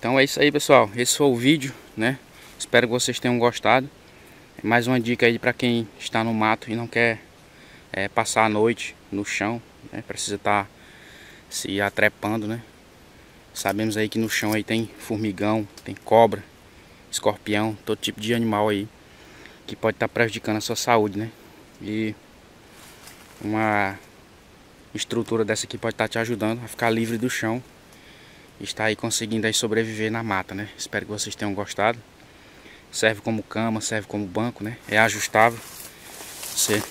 Então é isso aí, pessoal. Esse foi o vídeo, né? Espero que vocês tenham gostado. Mais uma dica aí para quem está no mato e não quer é, passar a noite no chão, né? Precisa estar tá se atrepando, né? Sabemos aí que no chão aí tem formigão, tem cobra, escorpião, todo tipo de animal aí que pode estar tá prejudicando a sua saúde, né? E uma estrutura dessa aqui pode estar tá te ajudando a ficar livre do chão e estar aí conseguindo aí sobreviver na mata, né? Espero que vocês tenham gostado. Serve como cama, serve como banco, né? É ajustável. Você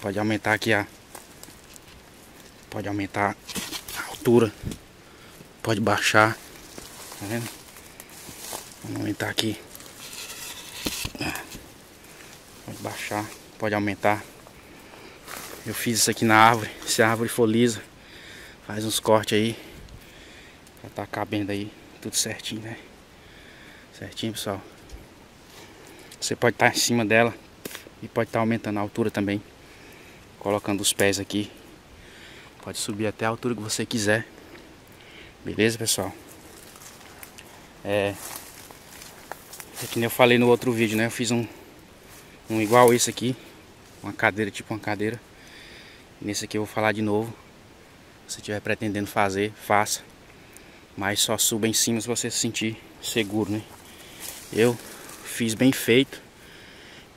pode aumentar aqui a pode aumentar a altura, pode baixar, tá vendo? Vamos aumentar aqui. Pode baixar, pode aumentar. Eu fiz isso aqui na árvore. Se a árvore for lisa, faz uns cortes aí. Já tá cabendo aí tudo certinho, né? Certinho, pessoal. Você pode estar tá em cima dela e pode estar tá aumentando a altura também. Colocando os pés aqui. Pode subir até a altura que você quiser. Beleza, pessoal? É, é que nem eu falei no outro vídeo, né? Eu fiz um, um igual esse aqui. Uma cadeira, tipo uma cadeira. Nesse aqui eu vou falar de novo. Se estiver pretendendo fazer, faça. Mas só suba em cima se você se sentir seguro, né? Eu fiz bem feito.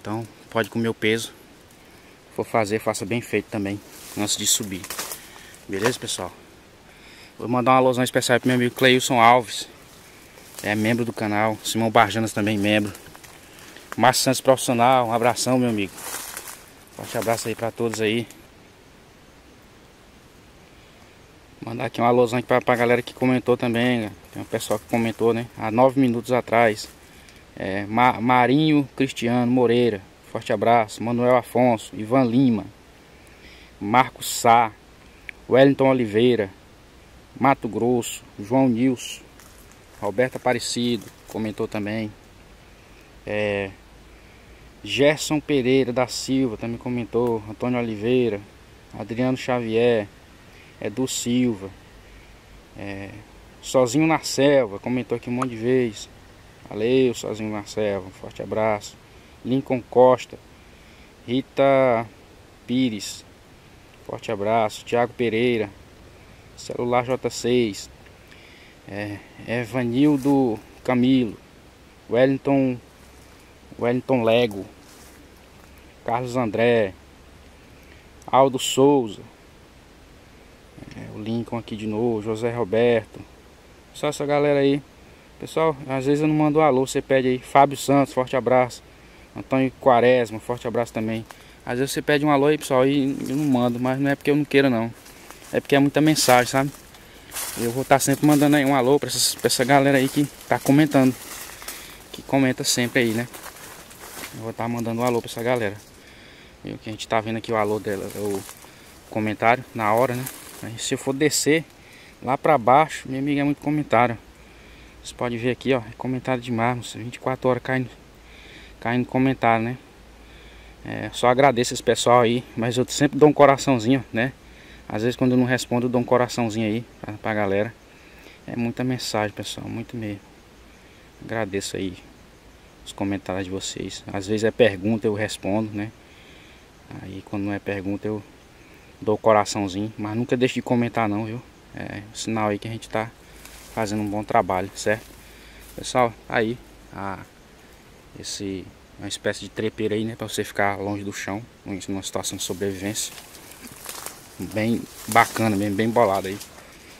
Então pode com o meu peso. For fazer, faça bem feito também. Antes de subir. Beleza, pessoal? Vou mandar uma alusão especial pro meu amigo Cleilson Alves. É membro do canal. Simão Barjanas também membro. Márcio Santos Profissional. Um abração, meu amigo. Forte abraço aí pra todos aí. Mandar aqui uma aqui pra, pra galera que comentou também. Né? Tem um pessoal que comentou, né? Há nove minutos atrás. É, Ma Marinho Cristiano Moreira. Forte abraço. Manuel Afonso. Ivan Lima. Marcos Sá. Wellington Oliveira. Mato Grosso. João Nilson. Roberto Aparecido. Comentou também. É, Gerson Pereira da Silva também comentou. Antônio Oliveira. Adriano Xavier. Edu Silva. É, sozinho na selva, comentou aqui um monte de vezes. Valeu, sozinho na selva, um forte abraço. Lincoln Costa. Rita Pires. Forte abraço. Tiago Pereira. Celular J6. É, Evanildo Camilo. Wellington. Wellington Lego. Carlos André. Aldo Souza. É, Lincoln aqui de novo, José Roberto. Só essa galera aí. Pessoal, às vezes eu não mando um alô, você pede aí. Fábio Santos, forte abraço. Antônio Quaresma, forte abraço também. Às vezes você pede um alô aí, pessoal, e eu não mando, mas não é porque eu não queira não. É porque é muita mensagem, sabe? Eu vou estar sempre mandando aí um alô pra, essas, pra essa galera aí que tá comentando. Que comenta sempre aí, né? Eu vou estar mandando um alô pra essa galera. E o que a gente tá vendo aqui o alô dela, o comentário na hora, né? Aí, se eu for descer lá pra baixo, minha amiga é muito comentário. Você pode ver aqui, ó, é comentário demais, 24 horas caindo, caindo comentário, né? É, só agradeço esse pessoal aí, mas eu sempre dou um coraçãozinho, né? Às vezes quando eu não respondo, eu dou um coraçãozinho aí pra, pra galera. É muita mensagem, pessoal, muito mesmo. Agradeço aí os comentários de vocês. Às vezes é pergunta, eu respondo, né? Aí quando não é pergunta, eu dou coraçãozinho, mas nunca deixe de comentar não, viu? É um sinal aí que a gente tá fazendo um bom trabalho, certo? Pessoal, tá aí a, esse, uma espécie de trepeira aí, né? Pra você ficar longe do chão, numa situação de sobrevivência. Bem bacana mesmo, bem bolado aí.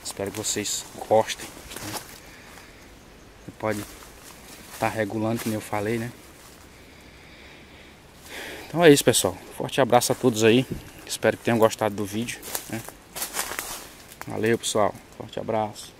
Espero que vocês gostem. Né? Você pode estar tá regulando, como eu falei, né? Então é isso, pessoal. Forte abraço a todos aí. Espero que tenham gostado do vídeo. Né? Valeu, pessoal. Forte abraço.